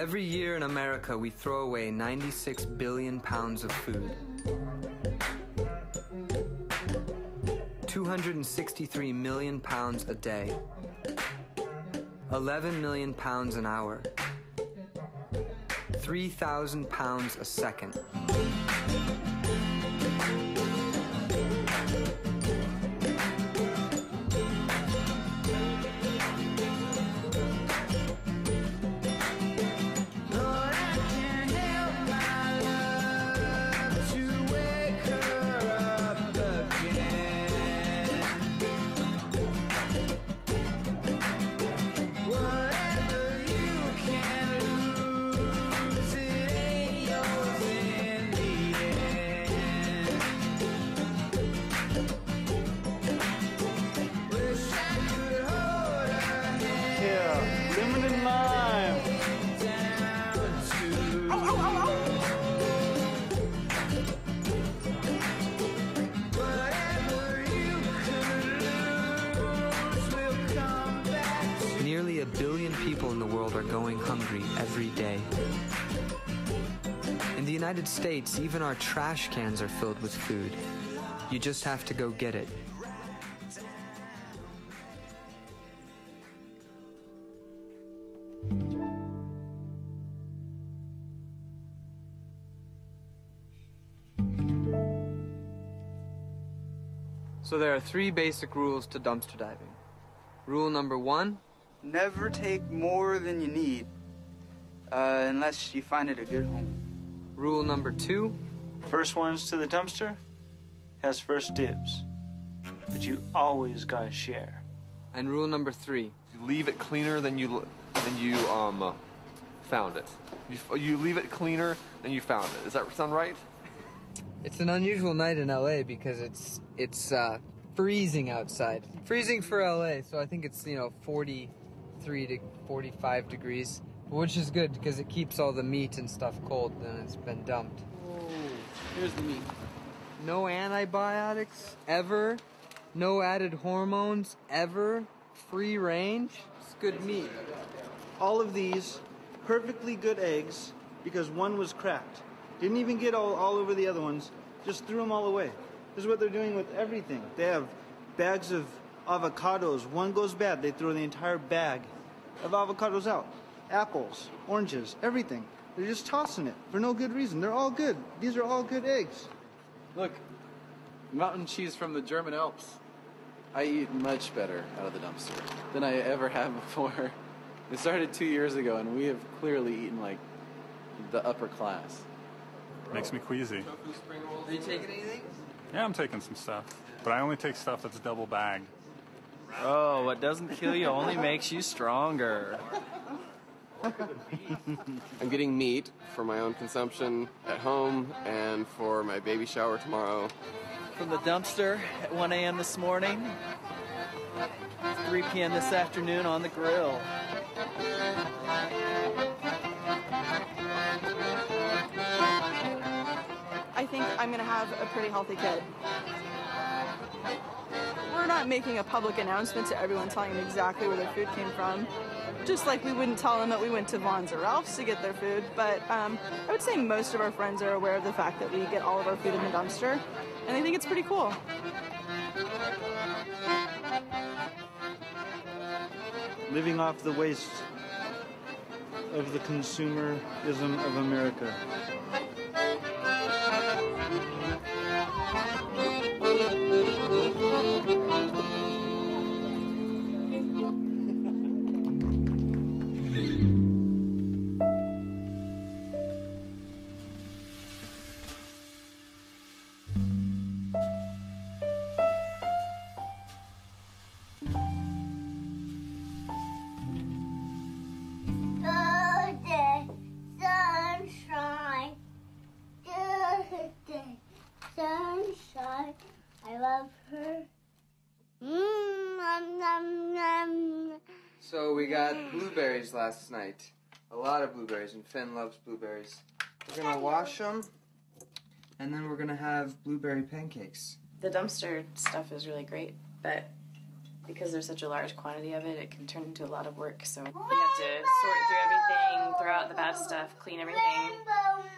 Every year in America, we throw away 96 billion pounds of food. 263 million pounds a day. 11 million pounds an hour. 3,000 pounds a second. States, even our trash cans are filled with food. You just have to go get it. So there are three basic rules to dumpster diving. Rule number one Never take more than you need, uh, unless you find it a good home. Rule number two First ones to the dumpster has first dibs. But you always gotta share. and rule number three You leave it cleaner than you than you um uh, found it. You, you leave it cleaner than you found it. Does that sound right? It's an unusual night in LA because it's it's uh, freezing outside. Freezing for LA, so I think it's you know 43 to 45 degrees, which is good because it keeps all the meat and stuff cold when it's been dumped. Oh, Here's the meat. No antibiotics ever, no added hormones ever, free range. It's good meat. all of these perfectly good eggs because one was cracked. Didn't even get all, all over the other ones, just threw them all away. This is what they're doing with everything. They have bags of avocados. One goes bad, they throw the entire bag of avocados out. Apples, oranges, everything. They're just tossing it for no good reason. They're all good. These are all good eggs. Look, mountain cheese from the German Alps. I eat much better out of the dumpster than I ever have before. It started two years ago, and we have clearly eaten like the upper class. Makes me queasy. Are you taking anything? Yeah, I'm taking some stuff, but I only take stuff that's double bagged. Oh, what doesn't kill you only makes you stronger. I'm getting meat for my own consumption at home and for my baby shower tomorrow. From the dumpster at 1 a.m. this morning, 3 p.m. this afternoon on the grill. I think I'm going to have a pretty healthy kid. We're not making a public announcement to everyone telling them exactly where their food came from. Just like we wouldn't tell them that we went to Vons or Ralph's to get their food, but um, I would say most of our friends are aware of the fact that we get all of our food in the dumpster, and they think it's pretty cool. Living off the waste of the consumerism of America. Last night. A lot of blueberries, and Finn loves blueberries. We're gonna wash them, and then we're gonna have blueberry pancakes. The dumpster stuff is really great, but because there's such a large quantity of it, it can turn into a lot of work. So we have to sort through everything, throw out the bad stuff, clean everything.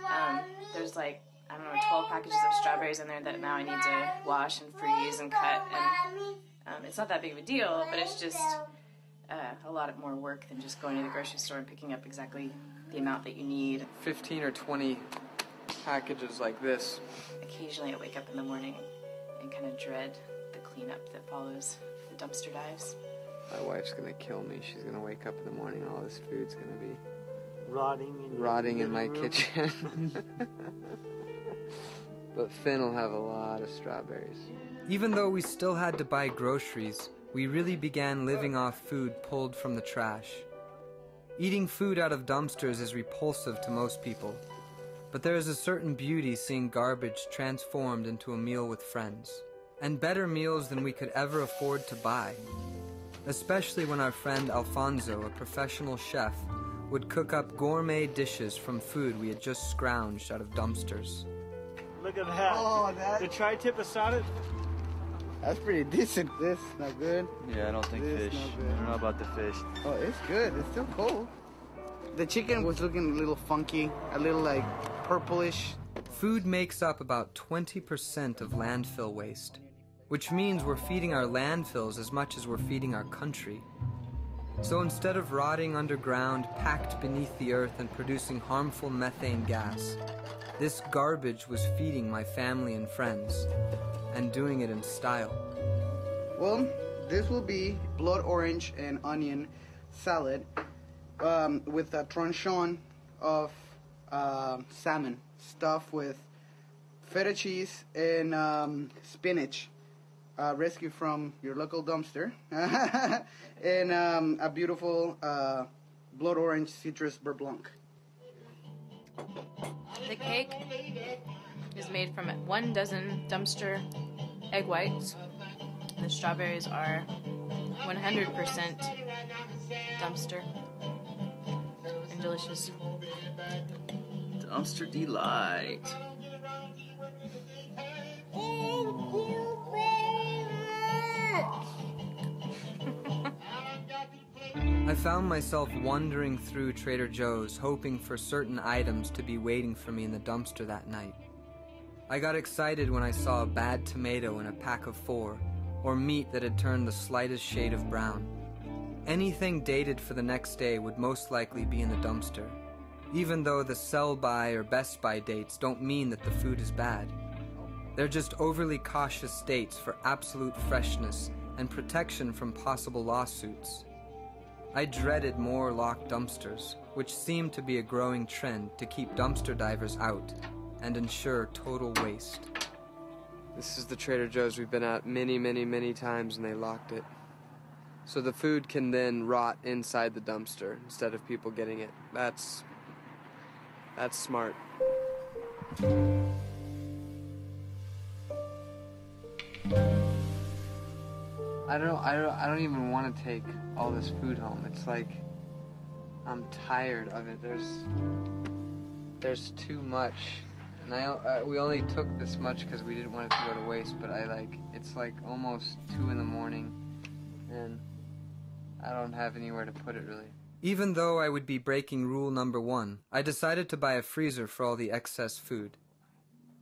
Um, there's like I don't know, 12 packages of strawberries in there that now I need to wash and freeze and cut. And um, it's not that big of a deal, but it's just uh, a lot more work than just going to the grocery store and picking up exactly the amount that you need. 15 or 20 packages like this. Occasionally, I wake up in the morning and kind of dread the cleanup that follows the dumpster dives. My wife's gonna kill me. She's gonna wake up in the morning and all this food's gonna be Rotting in rotting in my room. kitchen. but Finn will have a lot of strawberries. Even though we still had to buy groceries, we really began living off food pulled from the trash. Eating food out of dumpsters is repulsive to most people, but there is a certain beauty seeing garbage transformed into a meal with friends, and better meals than we could ever afford to buy. Especially when our friend Alfonso, a professional chef, would cook up gourmet dishes from food we had just scrounged out of dumpsters. Look at that. Oh, that- The tri-tip asada. That's pretty decent. This not good. Yeah, I don't think This fish. I don't know about the fish. Oh, it's good. It's still cold. The chicken was looking a little funky, a little like purplish. Food makes up about 20% of landfill waste, which means we're feeding our landfills as much as we're feeding our country. So instead of rotting underground, packed beneath the earth, and producing harmful methane gas, this garbage was feeding my family and friends, and doing it in style. Well, this will be blood orange and onion salad um, with a tronçon of um salmon stuffed with feta cheese and um, spinach. Uh, rescue from your local dumpster, and um, a beautiful uh, blood orange citrus beurre blanc. The cake is made from one dozen dumpster egg whites. The strawberries are 100% dumpster and delicious. Dumpster delight. I found myself wandering through Trader Joe's, hoping for certain items to be waiting for me in the dumpster that night. I got excited when I saw a bad tomato in a pack of four, or meat that had turned the slightest shade of brown. Anything dated for the next day would most likely be in the dumpster, even though the sell by or best by dates don't mean that the food is bad. They're just overly cautious dates for absolute freshness and protection from possible lawsuits. I dreaded more locked dumpsters, which seemed to be a growing trend to keep dumpster divers out and ensure total waste. This is the Trader Joe's we've been at many, many, many times and they locked it. So the food can then rot inside the dumpster instead of people getting it. That's that's smart. I don't I don't I don't even want to take all this food home. It's like I'm tired of it. There's there's too much. And I uh, we only took this much cuz we didn't want it to go to waste, but I like it's like almost 2 in the morning and I don't have anywhere to put it really. Even though I would be breaking rule number 1, I decided to buy a freezer for all the excess food.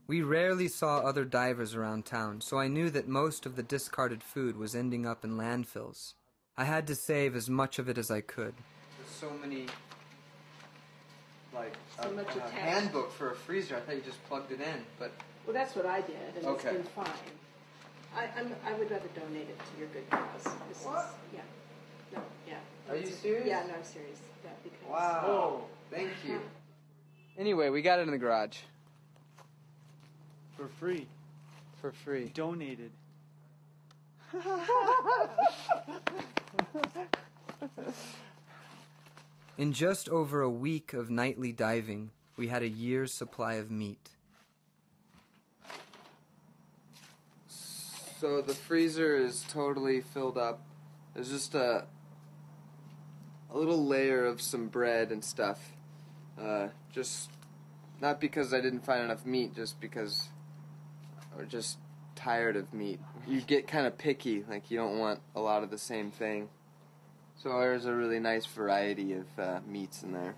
We rarely saw other divers around town, so I knew that most of the discarded food was ending up in landfills. I had to save as much of it as I could. There's so many, like, So a, much a handbook for a freezer. I thought you just plugged it in, but Well, that's what I did, and Okay. it's been fine. I, I'm, I would rather donate it to your good cause. This What? Is, yeah. No, yeah. Are you serious? Yeah, no, I'm serious. Yeah, because. Wow. Oh. Thank you. anyway, we got it in the garage For free. for free. Donated. In just over a week of nightly diving, we had a year's supply of meat. So the freezer is totally filled up. There's just a a little layer of some bread and stuff. Uh, just not because I didn't find enough meat, just because we're just tired of meat. You get kind of picky, like you don't want a lot of the same thing. So there's a really nice variety of uh, meats in there.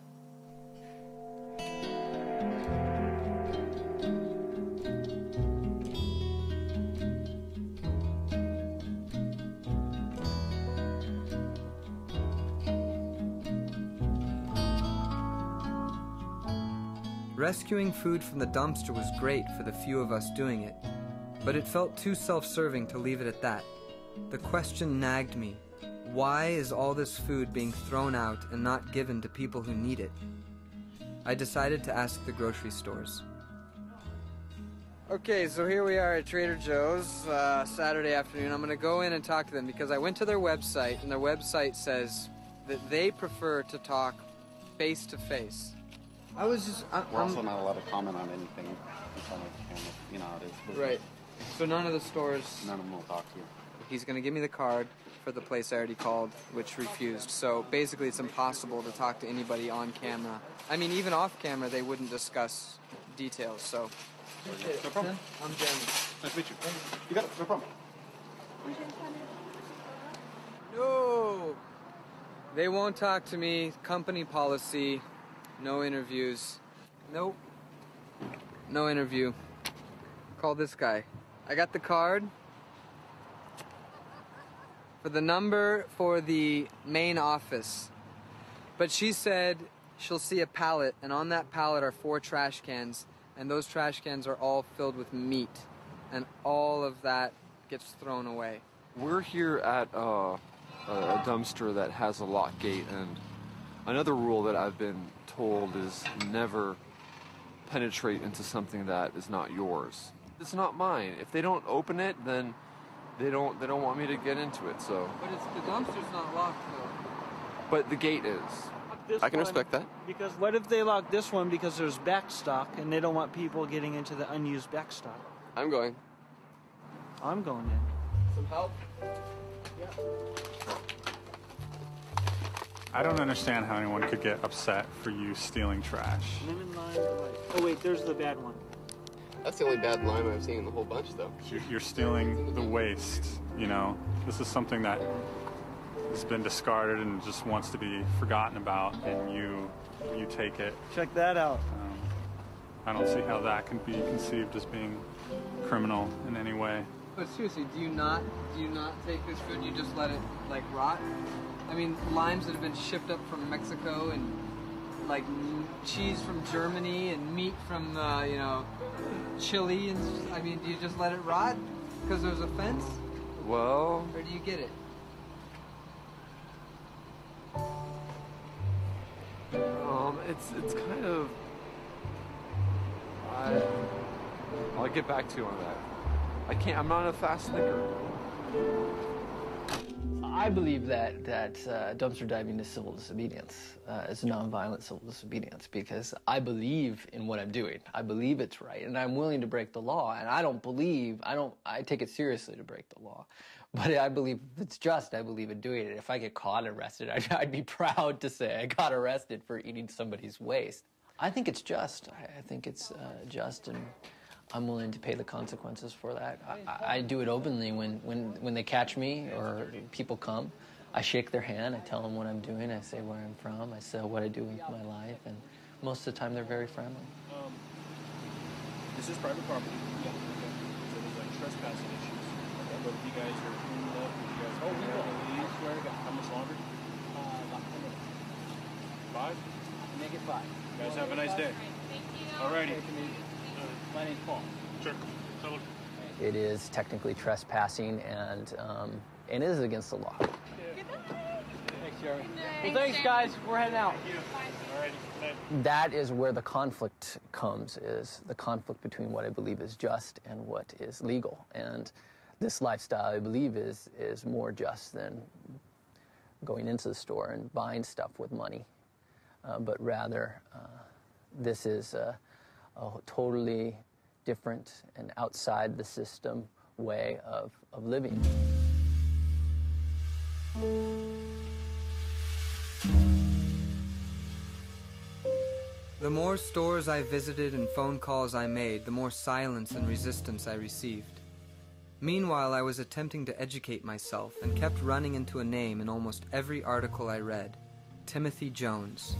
Rescuing food from the dumpster was great for the few of us doing it, but it felt too self serving to leave it at that. The question nagged me why is all this food being thrown out and not given to people who need it? I decided to ask the grocery stores. Okay, so here we are at Trader Joe's uh, Saturday afternoon. I'm going to go in and talk to them because I went to their website, and their website says that they prefer to talk face to face. I was just. I, We're also I'm- not allowed to comment on anything in front of the camera. You know how it is. business. Right. So none of the stores. None of them will talk to you. He's going to give me the card for the place I already called, which refused. So basically, it's impossible to talk to anybody on camera. I mean, even off camera, they wouldn't discuss details. So. No problem. I'm Jeremy. Nice to meet you. You got it. No problem. No. They won't talk to me. Company policy. No interviews. Nope. No interview. Call this guy. I got the card. For the number for the main office. But she said she'll see a pallet, and on that pallet are four trash cans, and those trash cans are all filled with meat. And all of that gets thrown away. We're here at uh, a dumpster that has a lock gate, and another rule that I've been told is never penetrate into something that is not yours. It's not mine. If they don't open it, then they don't they don't want me to get into it. So, But it's the dumpster's not locked though. but the gate is. This I can one- respect that. Because what if they lock this one because there's backstock and they don't want people getting into the unused backstock? I'm going. I'm going in. Some help? Yeah. I don't understand how anyone could get upset for you stealing trash. Lemon lime. Oh wait, there's the bad one. That's the only bad lime I've seen in the whole bunch, though. You're- You're stealing the waste, you know? This is something that has been discarded and just wants to be forgotten about, and you you take it. Check that out. Um, I don't see how that can be conceived as being criminal in any way. But seriously, do you not do you not take this food? You just let it like rot? I mean, limes that have been shipped up from Mexico and like cheese from Germany and meat from uh, you know Chile and I mean, do you just let it rot because there's a fence, Well, or do you get it? um, it's it's kind of. I, I'll get back to you on that. I can't. I'm not a fast thinker. I believe that that uh, dumpster diving is civil disobedience. Uh, it's nonviolent civil disobedience because I believe in what I'm doing. I believe it's right, and I'm willing to break the law. And I don't believe I don't. I take it seriously to break the law, but I believe it's just. I believe in doing it. If I get caught and arrested, I'd, I'd be proud to say I got arrested for eating somebody's waste. I think it's just. I, I think it's uh, just and. I'm willing to pay the consequences for that. I, I do it openly when, when, when they catch me or people come. I shake their hand. I tell them what I'm doing. I say where I'm from. I say what I do with my life, and most of the time they're very friendly. Um, this is private property. Yeah. Okay. So there's like trespassing issues. Okay. But if you guys are cleaning up, if you guys Oh, we will. I swear to God. How much longer? Uh, about 10 minutes. Five? Make it five. You guys have a nice day. Alrighty. My name's Paul. Sure. So It is technically trespassing, and um, and it is against the law. Thanks, Jeremy. Well, thanks, guys. We're heading out. That is where the conflict comes. Is the conflict between what I believe is just and what is legal, and this lifestyle I believe is is more just than going into the store and buying stuff with money, uh, but rather uh, this is a, a totally different and outside the system way of, of living. The more stores I visited and phone calls I made, the more silence and resistance I received. Meanwhile, I was attempting to educate myself and kept running into a name in almost every article I read Timothy Jones.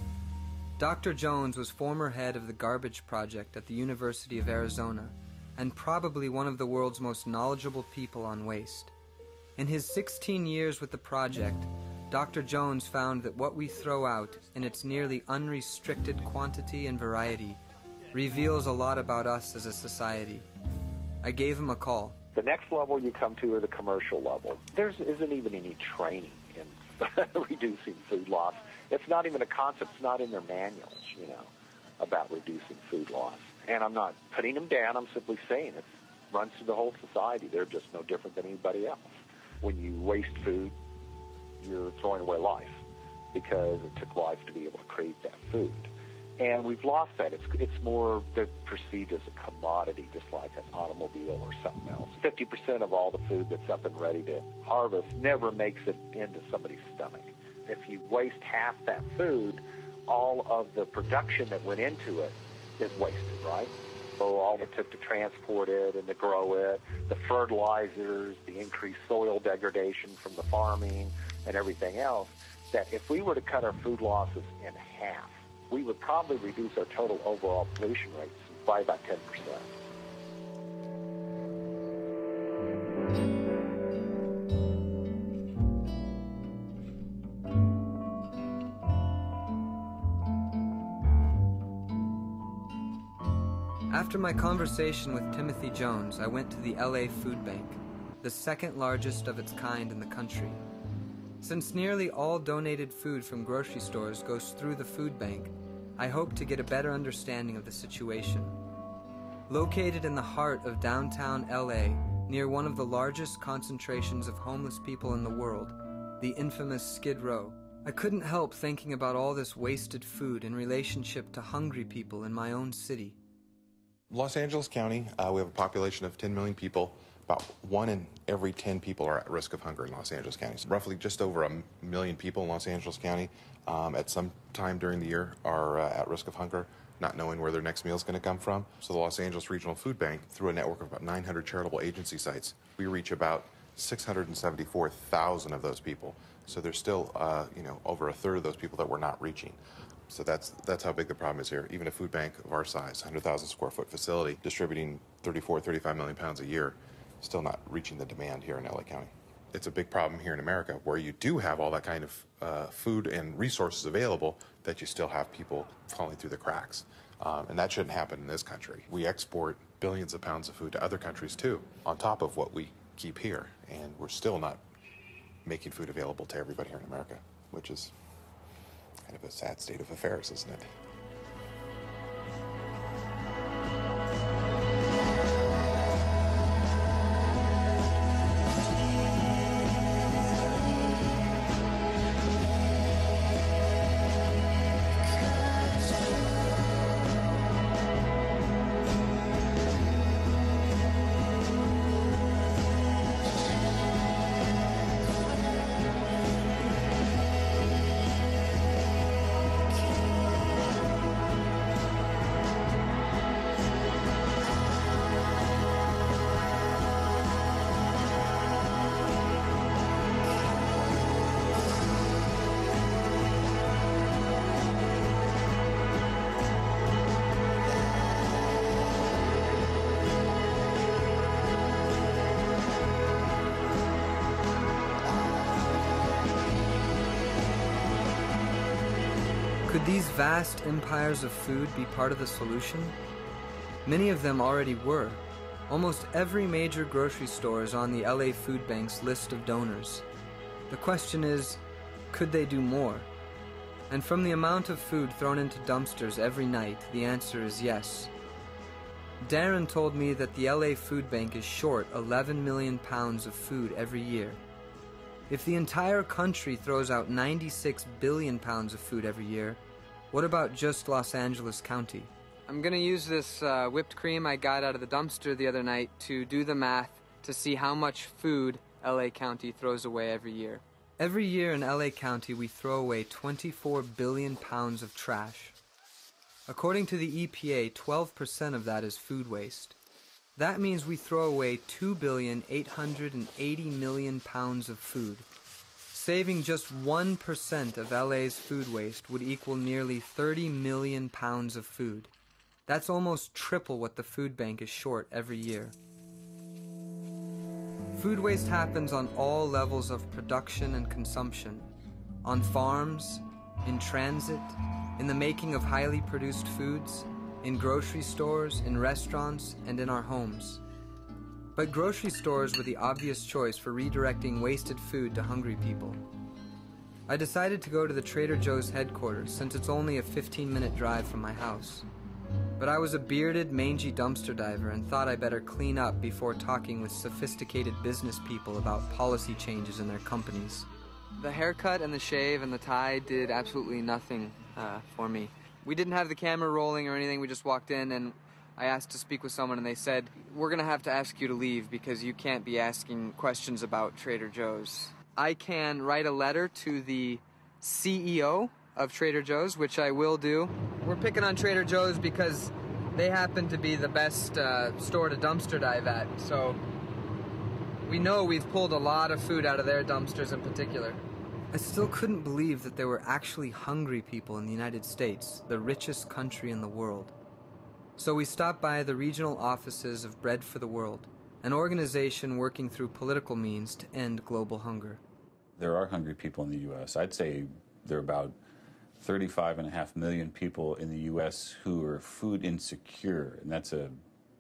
Dr. Jones was former head of the Garbage Project at the University of Arizona and probably one of the world's most knowledgeable people on waste. In his 16 years with the project, Dr. Jones found that what we throw out in its nearly unrestricted quantity and variety reveals a lot about us as a society. I gave him a call. The next level you come to are the commercial level. There isn't even any training in reducing food loss. It's not even a concept. It's not in their manuals, you know, about reducing food loss. And I'm not putting them down. I'm simply saying it runs through the whole society. They're just no different than anybody else. When you waste food, you're throwing away life because it took life to be able to create that food. And we've lost that. It's, it's more perceived as a commodity, just like an automobile or something else. 50% of all the food that's up and ready to harvest never makes it into somebody's stomach. If you waste half that food, all of the production that went into it is wasted, right? So all it took to transport it and to grow it, the fertilizers, the increased soil degradation from the farming and everything else, that if we were to cut our food losses in half, we would probably reduce our total overall pollution rates by about 10%. After my conversation with Timothy Jones, I went to the LA Food Bank, the second largest of its kind in the country. Since nearly all donated food from grocery stores goes through the food bank, I hope to get a better understanding of the situation. Located in the heart of downtown LA, near one of the largest concentrations of homeless people in the world, the infamous Skid Row, I couldn't help thinking about all this wasted food in relationship to hungry people in my own city. Los Angeles County, uh, we have a population of 10 million people. About one in every 10 people are at risk of hunger in Los Angeles County. So roughly just over a million people in Los Angeles County um, at some time during the year are uh, at risk of hunger, not knowing where their next meal is going to come from. So the Los Angeles Regional Food Bank, through a network of about 900 charitable agency sites, we reach about 674,000 of those people. So there's still, uh, you know, over a third of those people that we're not reaching. So that's that's how big the problem is here. Even a food bank of our size, 100,000 square foot facility, distributing 34, 35 million pounds a year, still not reaching the demand here in LA County. It's a big problem here in America where you do have all that kind of uh, food and resources available that you still have people falling through the cracks. Um, and that shouldn't happen in this country. We export billions of pounds of food to other countries too, on top of what we keep here. And we're still not making food available to everybody here in America, which is kind of a sad state of affairs, isn't it? These vast empires of food be part of the solution? Many of them already were. Almost every major grocery store is on the LA Food Bank's list of donors. The question is, could they do more? And from the amount of food thrown into dumpsters every night, the answer is yes. Darren told me that the LA Food Bank is short 11 million pounds of food every year. If the entire country throws out 96 billion pounds of food every year, what about just Los Angeles County? I'm gonna use this uh, whipped cream I got out of the dumpster the other night to do the math to see how much food LA County throws away every year. Every year in LA County, we throw away 24 billion pounds of trash. According to the EPA, 12% of that is food waste. That means we throw away 2,880 million pounds of food. Saving just 1% of LA's food waste would equal nearly 30 million pounds of food. That's almost triple what the food bank is short every year. Food waste happens on all levels of production and consumption on farms, in transit, in the making of highly produced foods, in grocery stores, in restaurants, and in our homes. But grocery stores were the obvious choice for redirecting wasted food to hungry people. I decided to go to the Trader Joe's headquarters since it's only a 15 minute drive from my house. But I was a bearded, mangy dumpster diver and thought I better clean up before talking with sophisticated business people about policy changes in their companies. The haircut and the shave and the tie did absolutely nothing uh, for me. We didn't have the camera rolling or anything, we just walked in and I asked to speak with someone and they said, We're gonna have to ask you to leave because you can't be asking questions about Trader Joe's. I can write a letter to the CEO of Trader Joe's, which I will do. We're picking on Trader Joe's because they happen to be the best uh, store to dumpster dive at, so we know we've pulled a lot of food out of their dumpsters in particular. I still couldn't believe that there were actually hungry people in the United States, the richest country in the world. So we stopped by the regional offices of Bread for the World, an organization working through political means to end global hunger. There are hungry people in the U.S. I'd say there are about 35 and a half million people in the U.S. who are food insecure, and that's a,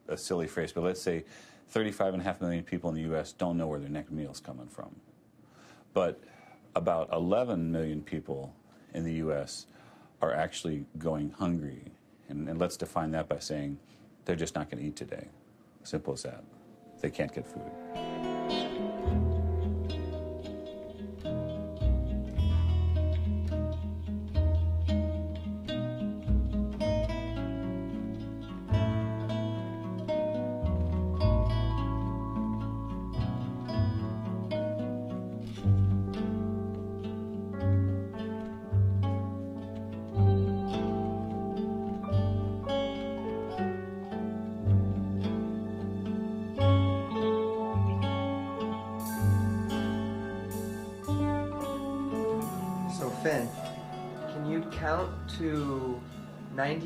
a silly phrase, but let's say 35 and a half million people in the U.S. don't know where their next meal's coming from. But about 11 million people in the U.S. are actually going hungry. And, and let's define that by saying they're just not going to eat today. Simple as that. They can't get food.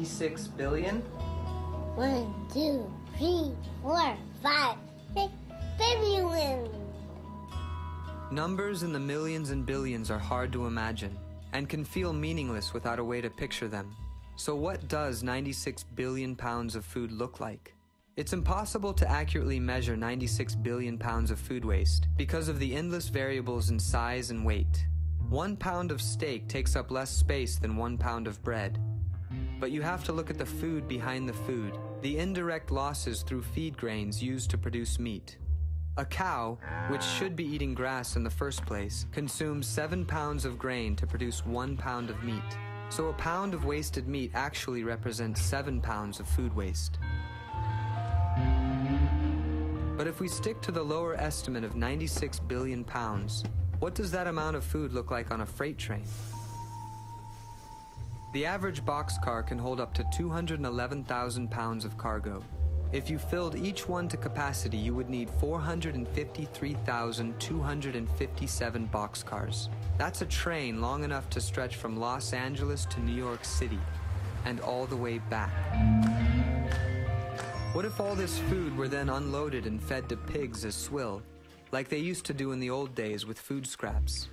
96 billion? One, two, three, four, five, six, billion. Numbers in the millions and billions are hard to imagine and can feel meaningless without a way to picture them. So, what does 96 billion pounds of food look like? It's impossible to accurately measure 96 billion pounds of food waste because of the endless variables in size and weight. One pound of steak takes up less space than one pound of bread. But you have to look at the food behind the food, the indirect losses through feed grains used to produce meat. A cow, which should be eating grass in the first place, consumes seven pounds of grain to produce one pound of meat. So a pound of wasted meat actually represents seven pounds of food waste. But if we stick to the lower estimate of 96 billion pounds, what does that amount of food look like on a freight train? The average boxcar can hold up to 211,000 pounds of cargo. If you filled each one to capacity, you would need 453,257 boxcars. That's a train long enough to stretch from Los Angeles to New York City and all the way back. What if all this food were then unloaded and fed to pigs as swill, like they used to do in the old days with food scraps?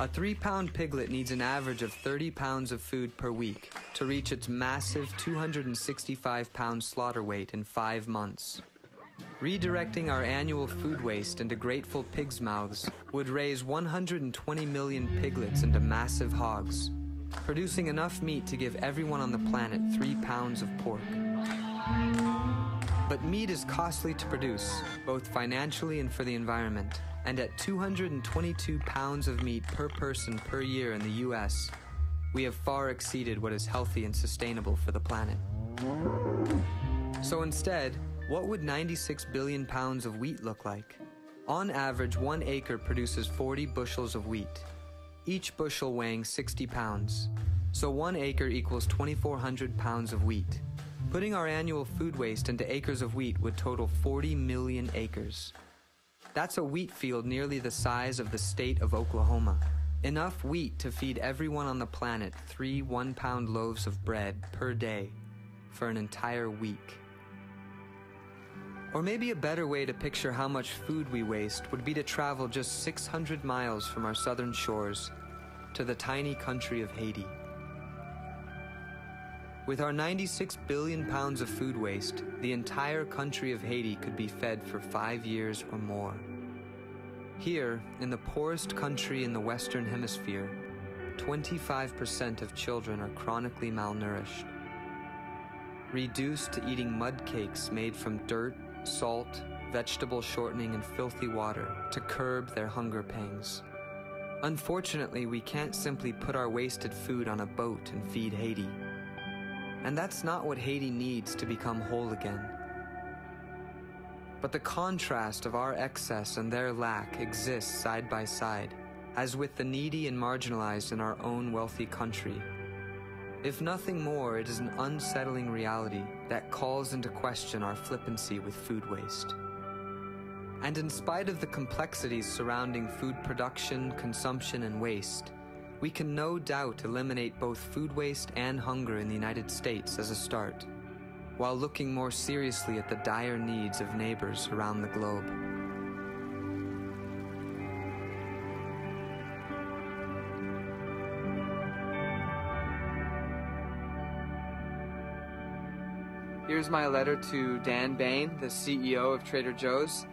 A three pound piglet needs an average of 30 pounds of food per week to reach its massive 265 pound slaughter weight in five months. Redirecting our annual food waste into grateful pigs' mouths would raise 120 million piglets into massive hogs, producing enough meat to give everyone on the planet three pounds of pork. But meat is costly to produce, both financially and for the environment. And at 222 pounds of meat per person per year in the US, we have far exceeded what is healthy and sustainable for the planet. So instead, what would 96 billion pounds of wheat look like? On average, one acre produces 40 bushels of wheat, each bushel weighing 60 pounds. So one acre equals 2,400 pounds of wheat. Putting our annual food waste into acres of wheat would total 40 million acres. That's a wheat field nearly the size of the state of Oklahoma. Enough wheat to feed everyone on the planet three one pound loaves of bread per day for an entire week. Or maybe a better way to picture how much food we waste would be to travel just 600 miles from our southern shores to the tiny country of Haiti. With our 96 billion pounds of food waste, the entire country of Haiti could be fed for five years or more. Here, in the poorest country in the Western Hemisphere, 25% of children are chronically malnourished. Reduced to eating mud cakes made from dirt, salt, vegetable shortening, and filthy water to curb their hunger pangs. Unfortunately, we can't simply put our wasted food on a boat and feed Haiti. And that's not what Haiti needs to become whole again. But the contrast of our excess and their lack exists side by side, as with the needy and marginalized in our own wealthy country. If nothing more, it is an unsettling reality that calls into question our flippancy with food waste. And in spite of the complexities surrounding food production, consumption, and waste, we can no doubt eliminate both food waste and hunger in the United States as a start, while looking more seriously at the dire needs of neighbors around the globe. Here's my letter to Dan Bane, the CEO of Trader Joe's.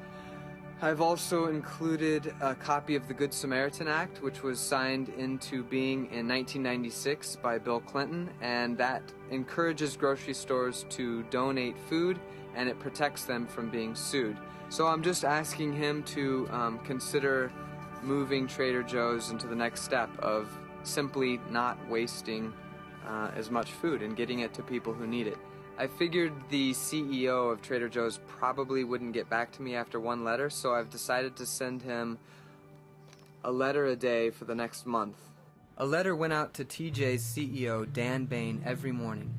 I've also included a copy of the Good Samaritan Act, which was signed into being in 1996 by Bill Clinton, and that encourages grocery stores to donate food and it protects them from being sued. So I'm just asking him to um, consider moving Trader Joe's into the next step of simply not wasting uh, as much food and getting it to people who need it. I figured the CEO of Trader Joe's probably wouldn't get back to me after one letter, so I've decided to send him a letter a day for the next month. A letter went out to TJ's CEO, Dan Bane, every morning,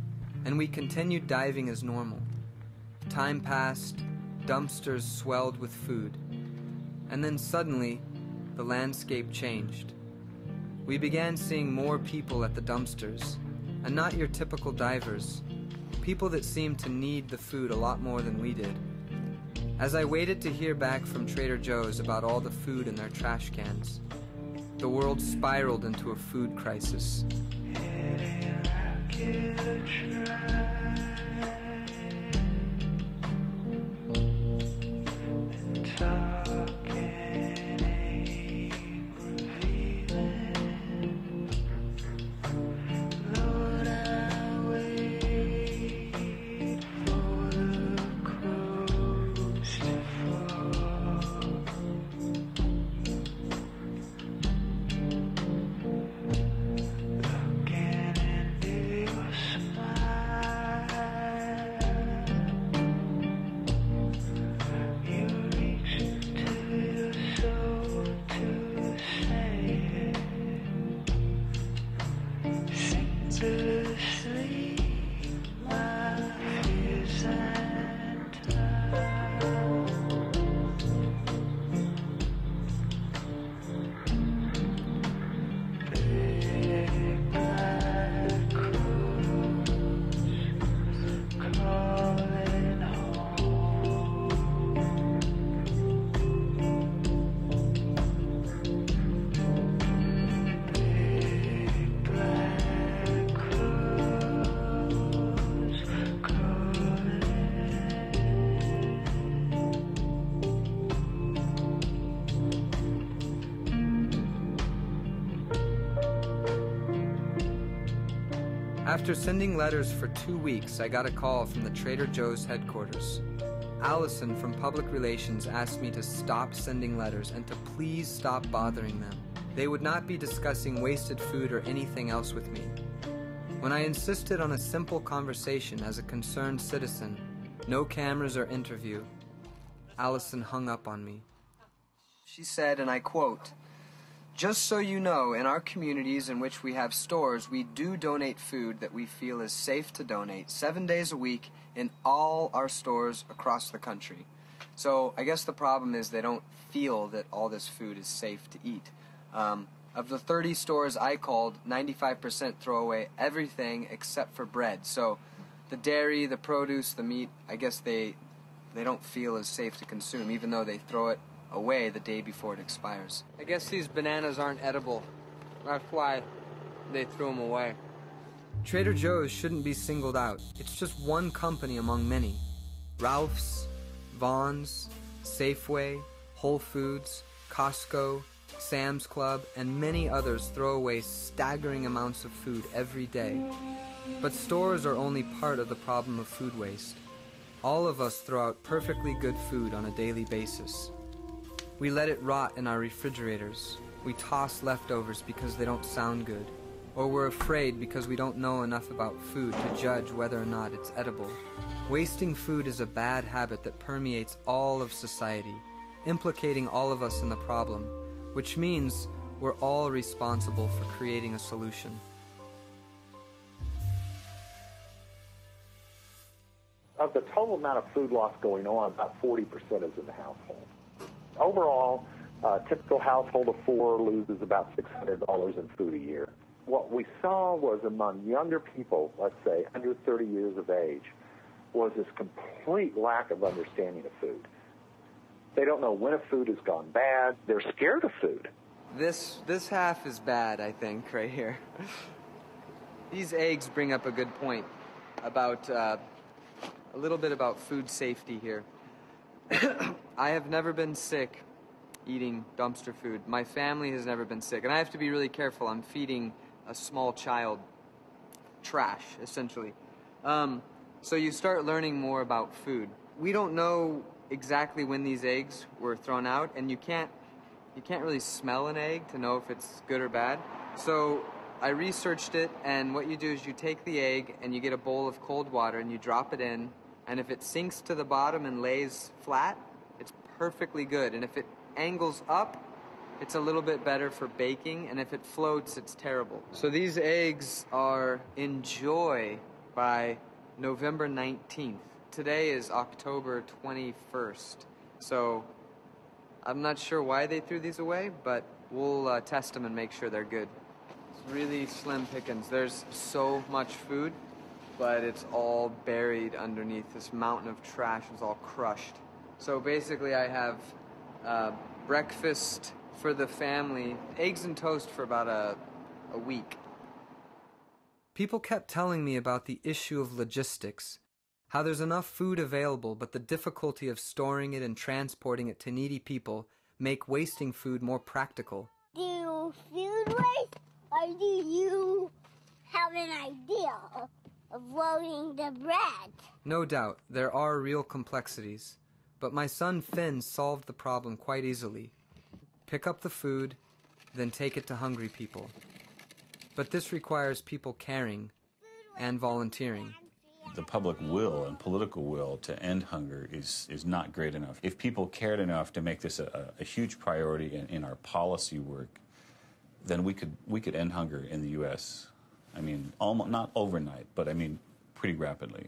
and we continued diving as normal. Time passed, dumpsters swelled with food, and then suddenly, the landscape changed. We began seeing more people at the dumpsters, and not your typical divers people that seemed to need the food a lot more than we did. As I waited to hear back from Trader Joe's about all the food in their trash cans, the world spiraled into a food crisis. After sending letters for two weeks, I got a call from the Trader Joe's headquarters. Allison from Public Relations asked me to stop sending letters and to please stop bothering them. They would not be discussing wasted food or anything else with me. When I insisted on a simple conversation as a concerned citizen, no cameras or interview, Allison hung up on me. She said, and I quote, Just so you know, in our communities in which we have stores, we do donate food that we feel is safe to donate seven days a week in all our stores across the country. So I guess the problem is they don't feel that all this food is safe to eat. Um, of the 30 stores I called, 95% throw away everything except for bread. So the dairy, the produce, the meat, I guess they they don't feel as safe to consume, even though they throw it away the day before it expires. I guess these bananas aren't edible. That's why they threw them away. Trader Joe's shouldn't be singled out. It's just one company among many. Ralph's, Vons, Safeway, Whole Foods, Costco, Sam's Club, and many others throw away staggering amounts of food every day. But stores are only part of the problem of food waste. All of us throw out perfectly good food on a daily basis. We let it rot in our refrigerators. We toss leftovers because they don't sound good. Or we're afraid because we don't know enough about food to judge whether or not it's edible. Wasting food is a bad habit that permeates all of society, implicating all of us in the problem, which means we're all responsible for creating a solution. Of the total amount of food loss going on, about 40% is in the household. Overall, a typical household of four loses about $600 in food a year. What we saw was among younger people, let's say under 30 years of age, was this complete lack of understanding of food. They don't know when a food has gone bad. They're scared of food. This this half is bad, I think, right here. These eggs bring up a good point about uh, a little bit about food safety here. I have never been sick eating dumpster food. My family has never been sick, and I have to be really careful. I'm feeding a small child trash, essentially. Um, so you start learning more about food. We don't know exactly when these eggs were thrown out, and you can't you can't really smell an egg to know if it's good or bad. So I researched it, and what you do is you take the egg and you get a bowl of cold water and you drop it in, and if it sinks to the bottom and lays flat, it's perfectly good. And if it angles up, it's a little bit better for baking, and if it floats, it's terrible. So these eggs are enjoy by November 19th. Today is October 21st. So I'm not sure why they threw these away, but we'll uh, test them and make sure they're good. It's really slim pickings. There's so much food, but it's all buried underneath. This mountain of trash It's all crushed. So basically, I have uh, breakfast for the family, eggs and toast for about a, a week. People kept telling me about the issue of logistics, how there's enough food available, but the difficulty of storing it and transporting it to needy people make wasting food more practical. Do you food waste, or do you have an idea of loading the bread? No doubt, there are real complexities, but my son Finn solved the problem quite easily. Pick up the food, then take it to hungry people. But this requires people caring and volunteering. The public will and political will to end hunger is, is not great enough. If people cared enough to make this a, a huge priority in, in our policy work, then we could, we could end hunger in the U.S. I mean, almost, not overnight, but I mean, pretty rapidly.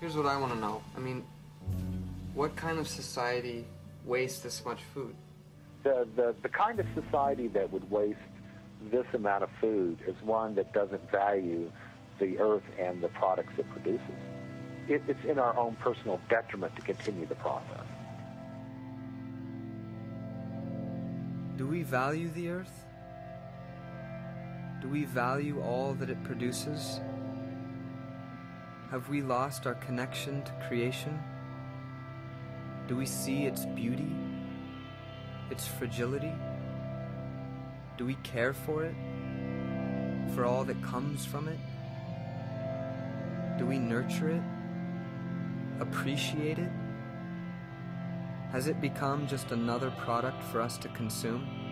Here's what I want to know. I mean, what kind of society wastes this much food? The, the, the kind of society that would waste this amount of food is one that doesn't value the earth and the products it produces. It, it's in our own personal detriment to continue the process. Do we value the earth? Do we value all that it produces? Have we lost our connection to creation? Do we see its beauty, its fragility? Do we care for it, for all that comes from it? Do we nurture it, appreciate it? Has it become just another product for us to consume?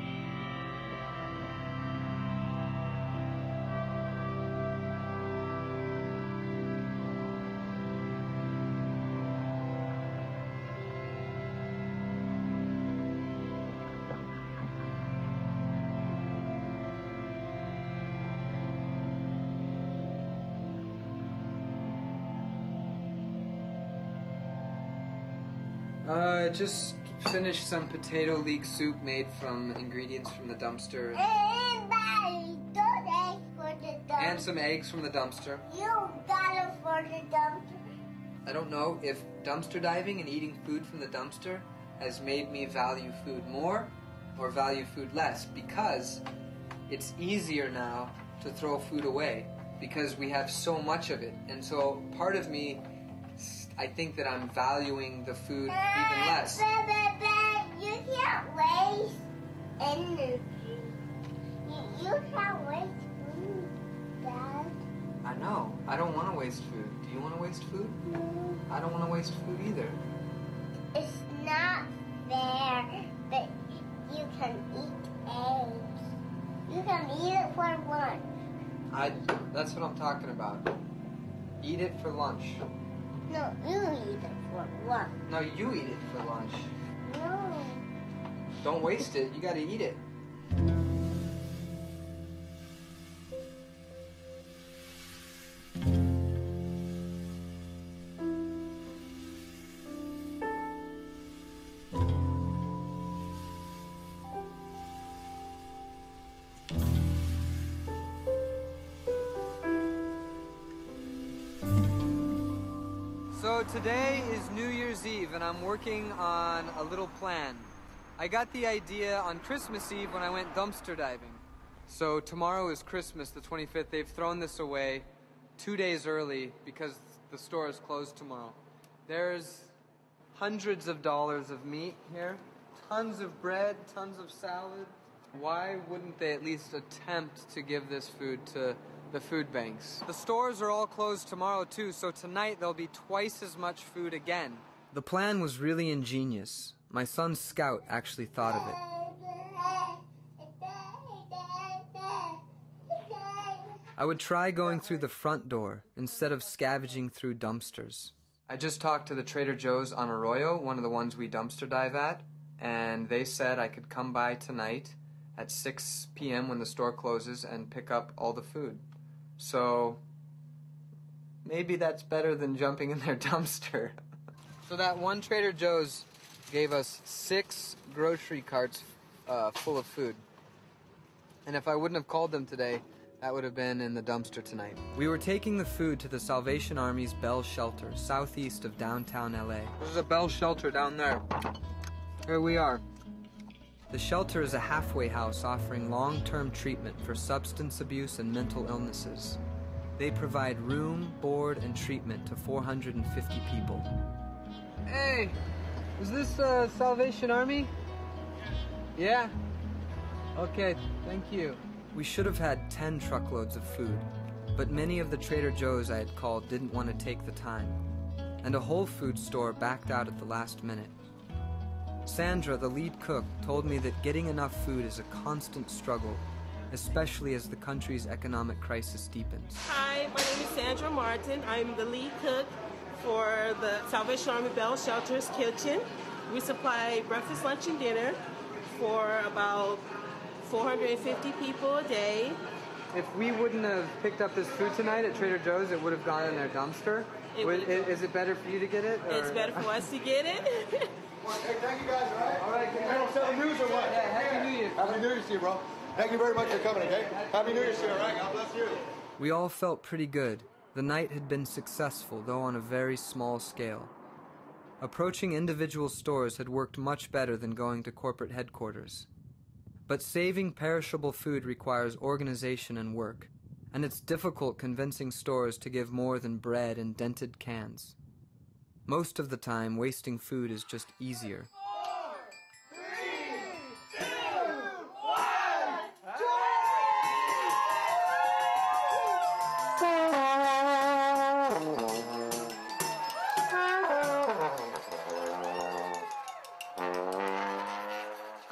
Finished some potato leek soup made from ingredients from the dumpster dumpster. and some eggs from the dumpster. You got it for the dumpster. I don't know if dumpster diving and eating food from the dumpster has made me value food more or value food less because it's easier now to throw food away because we have so much of it. And so part of me, I think that I'm valuing the food even less. Energy. You, can't waste food, Dad. I know. I don't want to waste food. Do you want to waste food? Mm-hmm. I don't want to waste food either. It's not fair that you can eat eggs. You can eat it for lunch. I that's what I'm talking about. Eat it for lunch. No, you eat it for lunch. No, you eat it for lunch. Don't waste it. You got to eat it. So today is New Year's Eve and I'm working on a little plan. I got the idea on Christmas Eve when I went dumpster diving. So tomorrow is Christmas, the 25th. They've thrown this away two days early because the store is closed tomorrow. There's hundreds of dollars of meat here, tons of bread, tons of salad. Why wouldn't they at least attempt to give this food to the food banks? The stores are all closed tomorrow too, so tonight there'll be twice as much food again. The plan was really ingenious. My son Scout actually thought of it. I would try going through the front door instead of scavenging through dumpsters. I just talked to the Trader Joe's on Arroyo, one of the ones we dumpster dive at, and they said I could come by tonight at 6 p.m. when the store closes and pick up all the food. So maybe that's better than jumping in their dumpster. so that one Trader Joe's gave us six grocery carts uh, full of food. And if I wouldn't have called them today, that would have been in the dumpster tonight. We were taking the food to the Salvation Army's Bell Shelter, southeast of downtown LA. There's a Bell Shelter down there. Here we are. The shelter is a halfway house offering long term treatment for substance abuse and mental illnesses. They provide room, board, and treatment to 450 people. Hey, is this uh, Salvation Army? Yeah? Okay, thank you. We should have had 10 truckloads of food, but many of the Trader Joe's I had called didn't want to take the time, and a Whole Foods store backed out at the last minute. Sandra, the lead cook, told me that getting enough food is a constant struggle, especially as the country's economic crisis deepens. Hi, my name is Sandra Martin. I'm the lead cook for the Salvation Army Bell Shelters Kitchen. We supply breakfast, lunch, and dinner for about 450 people a day. If we wouldn't have picked up this food tonight at Trader Joe's, it would have gone in their dumpster. It Would- would- is it better for you to get it? It's better for us to get it. Hey, thank you guys, all right? All right, Colonel, sell the news or what? Yeah, Happy New Year. Happy New Year to you, bro. Thank you very much for coming, okay? Happy New Year to you, all right? God bless you. We all felt pretty good. The night had been successful, though on a very small scale. Approaching individual stores had worked much better than going to corporate headquarters. But saving perishable food requires organization and work, and it's difficult convincing stores to give more than bread and dented cans. Most of the time, wasting food is just easier.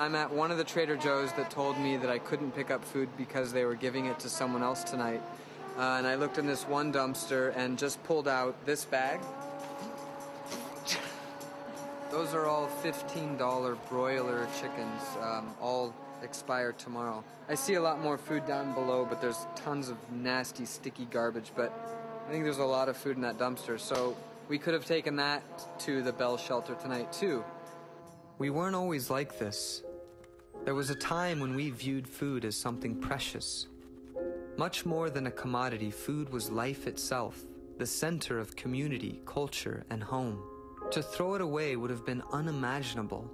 I'm at one of the Trader Joe's that told me that I couldn't pick up food because they were giving it to someone else tonight. Uh, and I looked in this one dumpster and just pulled out this bag. Those are all $15 broiler chickens, um, all expire tomorrow. I see a lot more food down below, but there's tons of nasty, sticky garbage. But I think there's a lot of food in that dumpster. So We could have taken that to the Bell Shelter tonight, too. We weren't always like this. There was a time when we viewed food as something precious. Much more than a commodity, food was life itself, the center of community, culture, and home. To throw it away would have been unimaginable.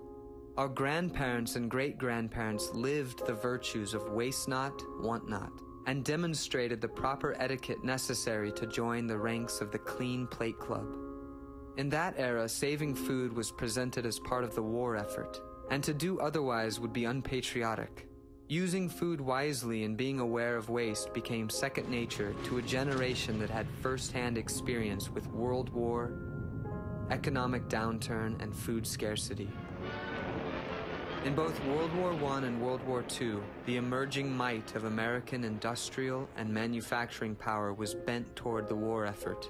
Our grandparents and great grandparents lived the virtues of waste not, want not, and demonstrated the proper etiquette necessary to join the ranks of the Clean Plate Club. In that era, saving food was presented as part of the war effort, and to do otherwise would be unpatriotic. Using food wisely and being aware of waste became second nature to a generation that had first-hand experience with World War, economic downturn, and food scarcity. In both World War I and World War II, the emerging might of American industrial and manufacturing power was bent toward the war effort,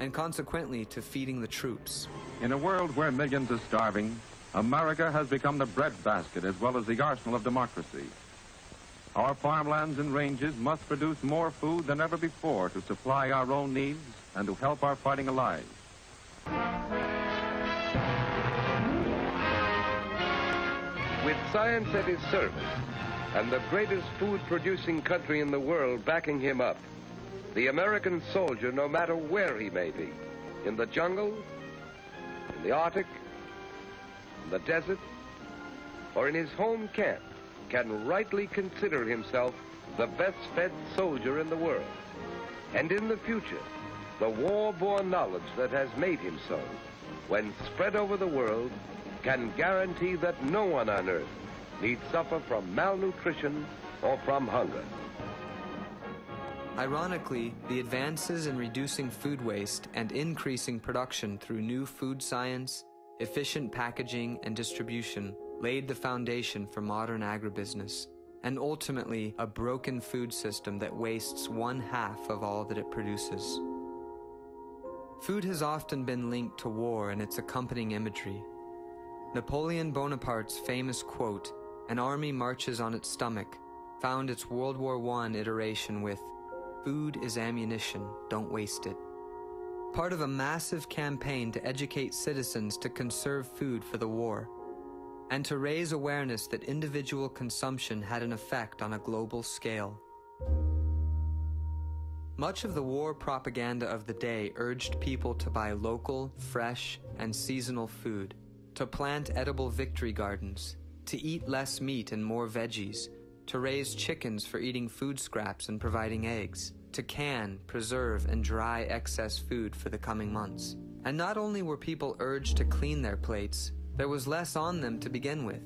and consequently to feeding the troops. In a world where millions are starving, America has become the breadbasket as well as the arsenal of democracy. Our farmlands and ranges must produce more food than ever before to supply our own needs and to help our fighting allies. With science at his service and the greatest food producing country in the world backing him up, the American soldier, no matter where he may be, in the jungle, in the Arctic, the desert, or in his home camp, can rightly consider himself the best fed soldier in the world. And in the future, the war-born knowledge that has made him so, when spread over the world, can guarantee that no one on earth need suffer from malnutrition or from hunger. Ironically, the advances in reducing food waste and increasing production through new food science, efficient packaging, and distribution laid the foundation for modern agribusiness, and ultimately a broken food system that wastes one half of all that it produces. Food has often been linked to war and its accompanying imagery. Napoleon Bonaparte's famous quote, An army marches on its stomach, found its World War I iteration with, Food is ammunition, don't waste it. Part of a massive campaign to educate citizens to conserve food for the war, and to raise awareness that individual consumption had an effect on a global scale. Much of the war propaganda of the day urged people to buy local, fresh, and seasonal food, to plant edible victory gardens, to eat less meat and more veggies, to raise chickens for eating food scraps and providing eggs, to can, preserve, and dry excess food for the coming months. And not only were people urged to clean their plates, there was less on them to begin with.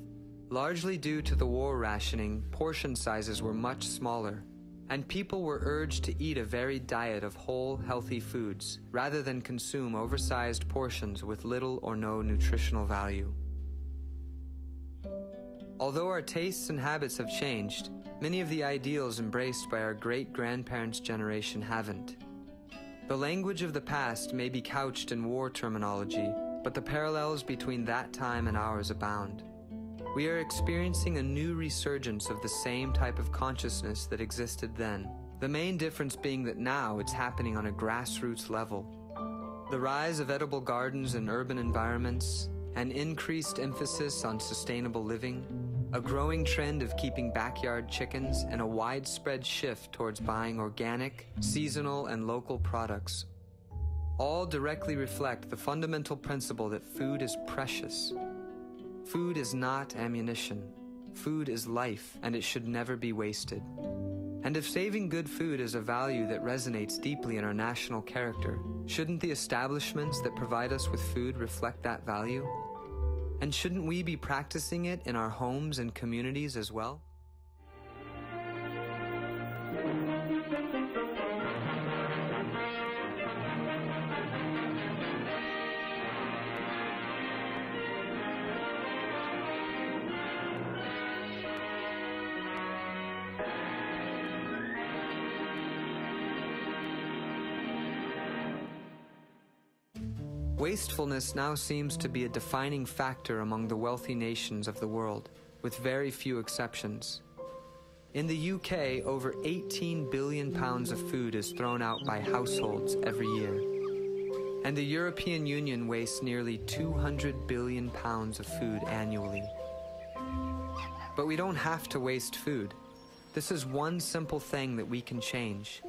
Largely due to the war rationing, portion sizes were much smaller, and people were urged to eat a varied diet of whole, healthy foods, rather than consume oversized portions with little or no nutritional value. Although our tastes and habits have changed, many of the ideals embraced by our great grandparents' generation haven't. The language of the past may be couched in war terminology, but the parallels between that time and ours abound. We are experiencing a new resurgence of the same type of consciousness that existed then. The main difference being that now it's happening on a grassroots level. The rise of edible gardens in urban environments, an increased emphasis on sustainable living, a growing trend of keeping backyard chickens, and a widespread shift towards buying organic, seasonal, and local products all directly reflect the fundamental principle that food is precious. Food is not ammunition. Food is life, and it should never be wasted. And if saving good food is a value that resonates deeply in our national character, shouldn't the establishments that provide us with food reflect that value? And shouldn't we be practicing it in our homes and communities as well? Wastefulness now seems to be a defining factor among the wealthy nations of the world, with very few exceptions. In the UK, over 18 billion pounds of food is thrown out by households every year. And the European Union wastes nearly 200 billion pounds of food annually. But we don't have to waste food. This is one simple thing that we can change,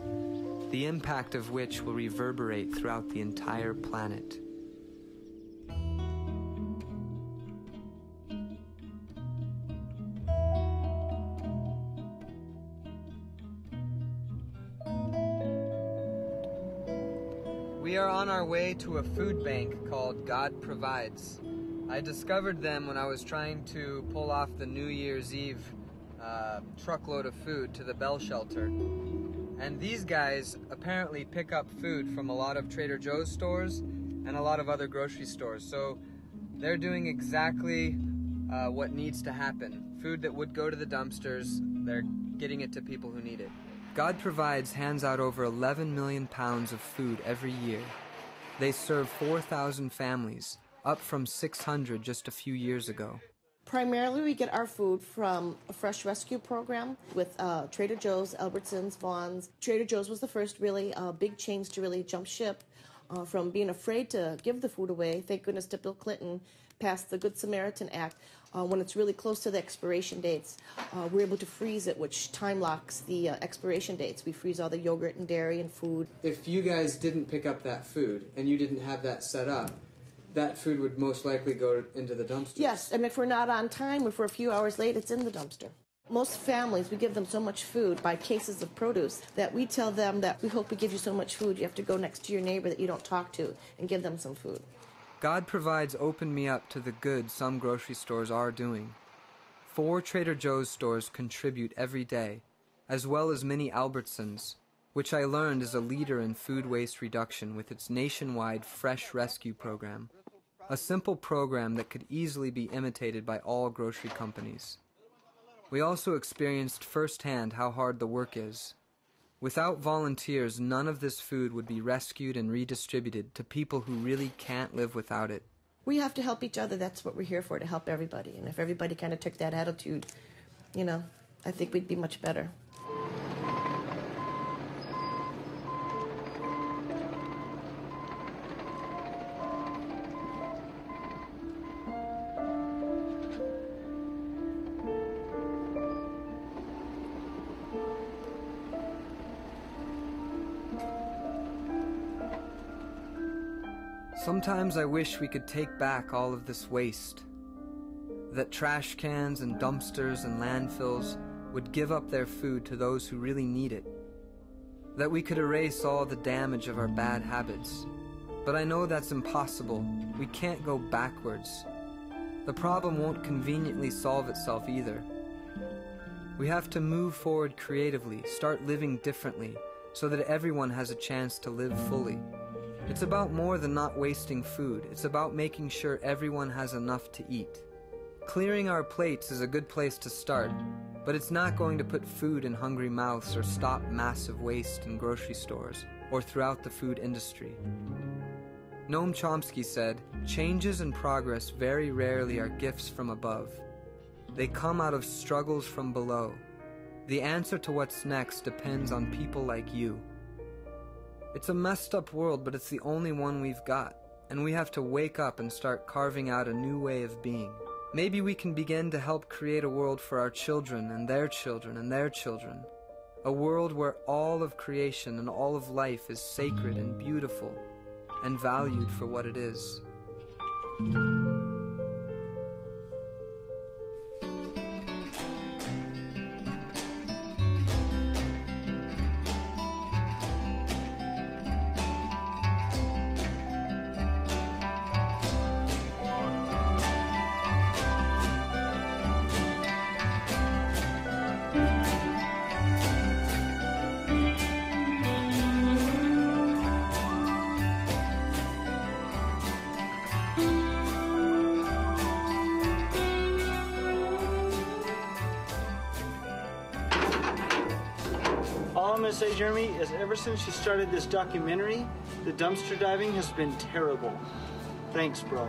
the impact of which will reverberate throughout the entire planet. Way to a food bank called God Provides. I discovered them when I was trying to pull off the New Year's Eve uh, truckload of food to the Bell Shelter. And these guys apparently pick up food from a lot of Trader Joe's stores and a lot of other grocery stores. So they're doing exactly uh, what needs to happen. Food that would go to the dumpsters, they're getting it to people who need it. God Provides hands out over 11 million pounds of food every year. They serve 4,000 families, up from 600 just a few years ago. Primarily, we get our food from a fresh rescue program with uh, Trader Joe's, Albertsons, Vons. Trader Joe's was the first really uh, big change to really jump ship uh, from being afraid to give the food away. Thank goodness to Bill Clinton passed the Good Samaritan Act. Uh, when it's really close to the expiration dates, uh, we're able to freeze it, which time locks the uh, expiration dates. We freeze all the yogurt and dairy and food. If you guys didn't pick up that food and you didn't have that set up, that food would most likely go into the dumpster. Yes, and if we're not on time, if we're a few hours late, it's in the dumpster. Most families, we give them so much food by cases of produce that we tell them that we hope we give you so much food you have to go next to your neighbor that you don't talk to and give them some food. God Provides opened me up to the good some grocery stores are doing. Four Trader Joe's stores contribute every day, as well as many Albertsons, which I learned is a leader in food waste reduction with its nationwide Fresh Rescue program, a simple program that could easily be imitated by all grocery companies. We also experienced firsthand how hard the work is. Without volunteers, none of this food would be rescued and redistributed to people who really can't live without it. We have to help each other. That's what we're here for, to help everybody. And if everybody kind of took that attitude, you know, I think we'd be much better. Sometimes I wish we could take back all of this waste. That trash cans and dumpsters and landfills would give up their food to those who really need it. That we could erase all the damage of our bad habits. But I know that's impossible. We can't go backwards. The problem won't conveniently solve itself either. We have to move forward creatively, start living differently, so that everyone has a chance to live fully. It's about more than not wasting food. It's about making sure everyone has enough to eat. Clearing our plates is a good place to start, but it's not going to put food in hungry mouths or stop massive waste in grocery stores or throughout the food industry. Noam Chomsky said, Changes and progress very rarely are gifts from above. They come out of struggles from below. The answer to what's next depends on people like you. It's a messed up world, but it's the only one we've got, and we have to wake up and start carving out a new way of being. Maybe we can begin to help create a world for our children and their children and their children. A world where all of creation and all of life is sacred and beautiful and valued for what it is. Say, Jeremy, is ever since you started this documentary, the dumpster diving has been terrible. Thanks, bro.